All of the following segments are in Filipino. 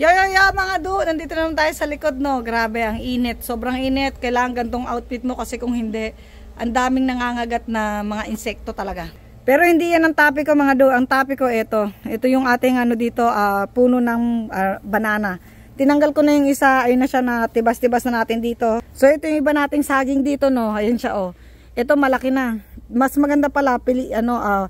Yo, yo, yo, mga do, nandito naman tayo sa likod, no? Grabe, ang init. Sobrang init. Kailangan gantong outfit mo kasi kung hindi, ang daming nangangagat na mga insekto talaga. Pero hindi yan ang topic ko, mga do. Ang topic ko, ito. Ito yung ating ano dito, uh, puno ng uh, banana. Tinanggal ko na yung isa, ayun na siya na tibas-tibas na natin dito. So, ito yung iba nating saging dito, no? Ayun siya, oh. Ito malaki na. Mas maganda pala, pili, ano, uh,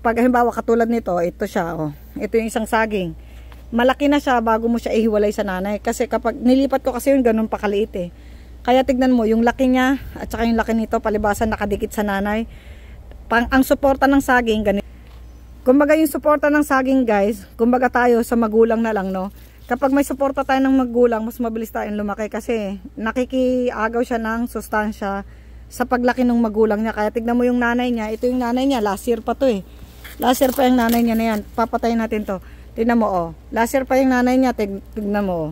pag halimbawa katulad nito, ito siya, oh. Ito yung isang saging malaki na siya bago mo siya ihiwalay sa nanay. Kasi kapag nilipat ko kasi yun, ganun pa kaliit eh. Kaya tignan mo, yung laki niya at saka yung laki nito, palibasan nakadikit sa nanay. Pang, ang suporta ng saging, ganito. Kumbaga yung suporta ng saging guys, kumbaga tayo sa magulang na lang no. Kapag may suporta tayo ng magulang, mas mabilis tayong lumaki kasi nakikiagaw siya ng sustansya sa paglaki ng magulang niya. Kaya tignan mo yung nanay niya, ito yung nanay niya, last year pa to eh. Last year pa yung nanay niya na yan, papatayin natin to. Tignan mo oh. Last year pa yung nanay niya, tignan mo oh.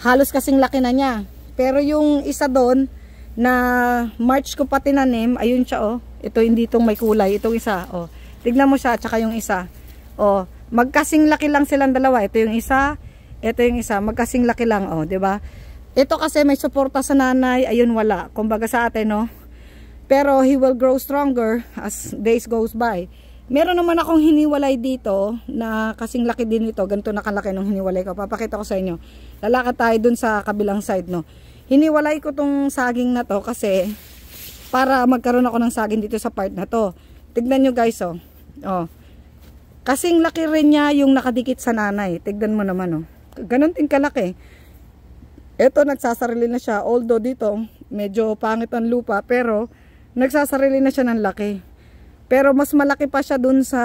Halos kasing laki na niya. Pero yung isa doon na March ko pa tinanim, ayun siya oh. Ito hindi itong may kulay, itong isa oh. Tignan mo siya at saka yung isa. Oh, magkasing laki lang silang dalawa. Ito yung isa, ito yung isa, magkasing laki lang oh, ba? Ito kasi may suporta sa nanay, ayun wala. Kumbaga sa atin no. Pero he will grow stronger as days goes by. Meron naman akong hiniwalay dito na kasing laki din ito. Ganito nakalaki nung hiniwalay ko. Papakita ko sa inyo. Lalakad tayo dun sa kabilang side, no. Hiniwalay ko tong saging na to kasi para magkaroon ako ng saging dito sa part na to. Tignan nyo guys, oh. Oh. Kasing laki rin niya yung nakadikit sa nanay. Tignan mo naman, oh. Ganon din kalaki. Ito, nagsasarili na siya. Although dito, medyo pangit ang lupa. Pero, nagsasarili na siya ng laki. Pero mas malaki pa siya dun sa,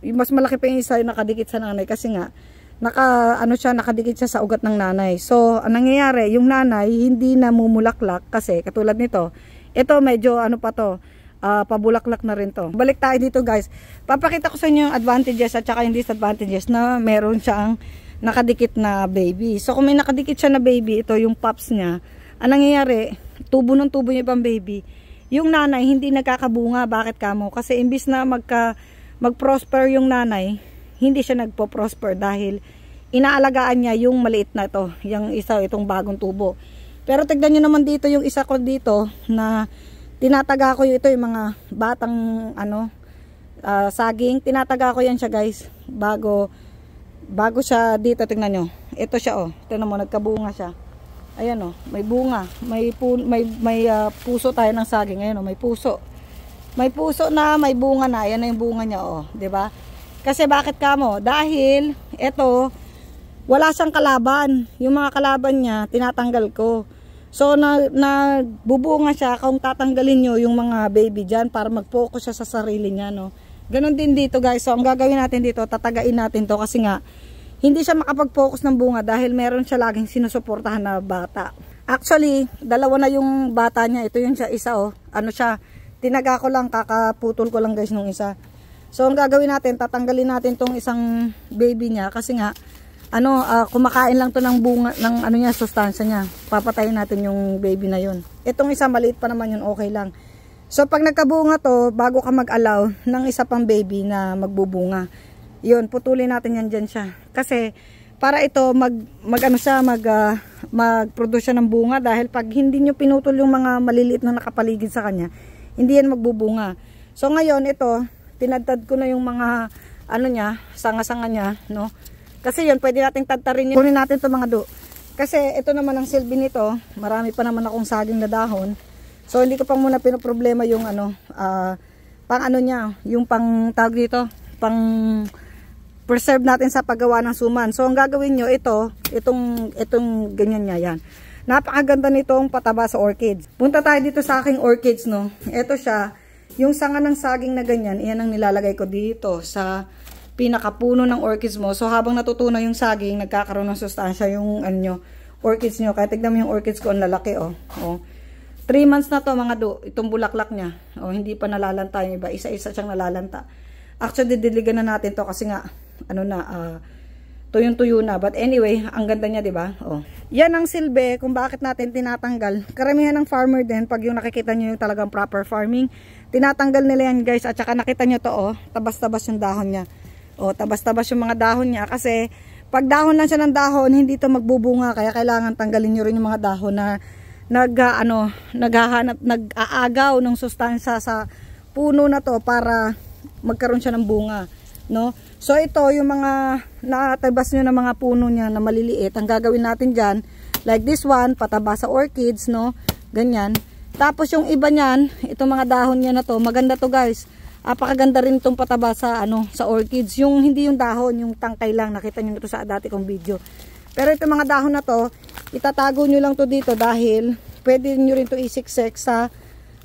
mas malaki pa yung isa yung nakadikit sa nanay kasi nga, naka, ano siya, nakadikit siya sa ugat ng nanay. So, ang nangyayari, yung nanay hindi na mumulaklak kasi, katulad nito, ito medyo ano pa to, uh, pabulaklak na rin to. Balik tayo dito guys. Papakita ko sa inyo yung advantages at saka yung disadvantages na meron siyang nakadikit na baby. So, kung may nakadikit siya na baby, ito yung pops niya, ang nangyayari, tubo ng tubo niya pang baby, yung nanay hindi nagkakabunga. Bakit kamo? Kasi imbis na magka, mag-prosper yung nanay, hindi siya nagpo-prosper dahil inaalagaan niya yung maliit na to, yung isa, itong bagong tubo. Pero tignan nyo naman dito yung isa ko dito na tinataga ko ito yung mga batang ano uh, saging. Tinataga ko yan siya guys bago bago siya dito tignan nyo. Ito siya oh. Tignan mo nagkabunga siya. Ayan oh, may bunga. May pu may may uh, puso tayo ng saging. Ayan oh, may puso. May puso na, may bunga na. Ayan na yung bunga niya oh, 'di ba? Kasi bakit kamo? Dahil ito wala siyang kalaban. Yung mga kalaban niya, tinatanggal ko. So, na, nagbubunga siya kung tatanggalin nyo yung mga baby dyan para mag-focus siya sa sarili niya, no? Ganon din dito, guys. So, ang gagawin natin dito, tatagain natin to kasi nga, hindi siya makapag-focus ng bunga dahil meron siya laging sinusuportahan na bata. Actually, dalawa na yung bata niya. Ito yung siya isa oh. Ano siya, tinaga ko lang, kakaputol ko lang guys nung isa. So, ang gagawin natin, tatanggalin natin tong isang baby niya kasi nga, ano, uh, kumakain lang to ng bunga, ng ano niya, sustansya niya. Papatayin natin yung baby na yun. Itong isa, maliit pa naman yun, okay lang. So, pag nagkabunga to, bago ka mag-allow ng isa pang baby na magbubunga, yun, putulin natin yan dyan siya. Kasi, para ito, mag, mag ano siya, mag, uh, mag-produce siya ng bunga. Dahil pag hindi nyo pinutol yung mga maliliit na nakapaligid sa kanya, hindi yan magbubunga. So, ngayon, ito, tinadtad ko na yung mga, ano niya, sanga-sanga niya, no? Kasi yun, pwede nating tadtarin yun. Kunin natin to mga do. Kasi, ito naman ang silbi nito. Marami pa naman akong saging na dahon. So, hindi ko pa muna pinoproblema yung, ano, uh, pang ano niya, yung pang tawag dito, pang preserve natin sa paggawa ng suman. So, ang gagawin nyo, ito, itong, itong ganyan niya, yan. Napakaganda nitong pataba sa orchids. Punta tayo dito sa aking orchids, no. Ito siya, yung sanga ng saging na ganyan, iyan ang nilalagay ko dito sa pinakapuno ng orchids mo. So, habang natutunaw yung saging, nagkakaroon ng sustansya yung, ano orchids nyo. Kaya tignan mo yung orchids ko, ang lalaki, oh. oh. 3 months na to mga do, itong bulaklak niya. Oh, hindi pa nalalanta yung iba. Isa-isa siyang nalalanta. Actually, didiligan na natin to kasi nga, ano na, uh, tuyong-tuyo na. But anyway, ang ganda niya, 'di ba? Oh. Yan ang silbi kung bakit natin tinatanggal. Karamihan ng farmer din pag yung nakikita niyo yung talagang proper farming, tinatanggal nila yan, guys. At saka nakita niyo to, oh, tabas-tabas yung dahon niya. Oh, tabas-tabas yung mga dahon niya kasi Pag dahon lang siya ng dahon, hindi to magbubunga. Kaya kailangan tanggalin nyo rin yung mga dahon na nag, uh, ano, naghahanap, nag-aagaw ng sustansya sa puno na to para magkaroon siya ng bunga. No? So ito, yung mga natabas nyo ng mga puno niya na maliliit, ang gagawin natin dyan, like this one, pataba sa orchids, no? Ganyan. Tapos yung iba niyan, itong mga dahon niya na to, maganda to guys. Apakaganda rin itong pataba sa ano sa orchids. Yung hindi yung dahon, yung tangkay lang. Nakita niyo ito sa dati kong video. Pero itong mga dahon na to, itatago niyo lang to dito dahil pwede niyo rin to isiksek sa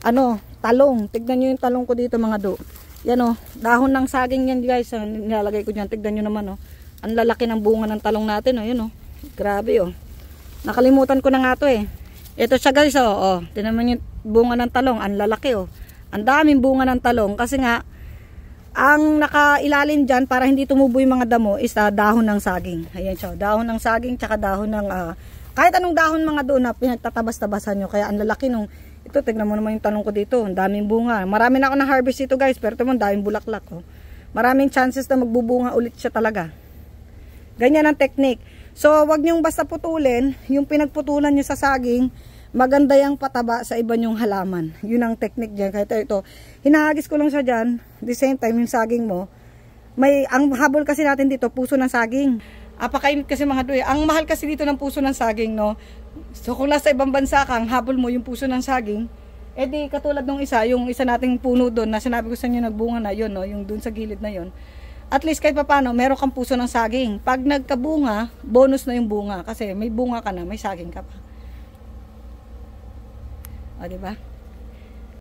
ano, talong. Tignan niyo yung talong ko dito mga do. Yan oh, dahon ng saging yan guys. Nilalagay ko diyan. Tignan niyo naman oh. Ang lalaki ng bunga ng talong natin oh, yun oh. Grabe oh. Nakalimutan ko na nga to eh. Ito siya guys oh. oh. Tingnan mo yung bunga ng talong. Ang lalaki oh. Ang daming bunga ng talong kasi nga ang nakailalim dyan para hindi tumubo yung mga damo is uh, dahon ng saging. Ayan siya, dahon ng saging tsaka dahon ng uh, kahit anong dahon mga doon na pinagtatabas-tabasan nyo. Kaya ang lalaki nung ito, tignan mo naman yung talong ko dito. Ang daming bunga. Marami na ako na harvest ito guys pero ito mo daming bulaklak. Oh. Maraming chances na magbubunga ulit siya talaga. Ganyan ang technique. So, wag nyong basta putulin. Yung pinagputulan nyo sa saging, maganda yung pataba sa iba nyong halaman. Yun ang technique dyan. Kahit ito, hinahagis ko lang siya dyan. The same time, yung saging mo, may, ang habol kasi natin dito, puso ng saging. Apakainit kasi mga doy. Ang mahal kasi dito ng puso ng saging, no? So kung nasa ibang bansa kang habol mo yung puso ng saging, eh di katulad nung isa, yung isa nating puno doon na sinabi ko sa inyo nagbunga na yun, no? Yung doon sa gilid na yun. At least kahit papano, meron kang puso ng saging. Pag nagkabunga, bonus na yung bunga. Kasi may bunga ka na, may saging ka pa. O, diba?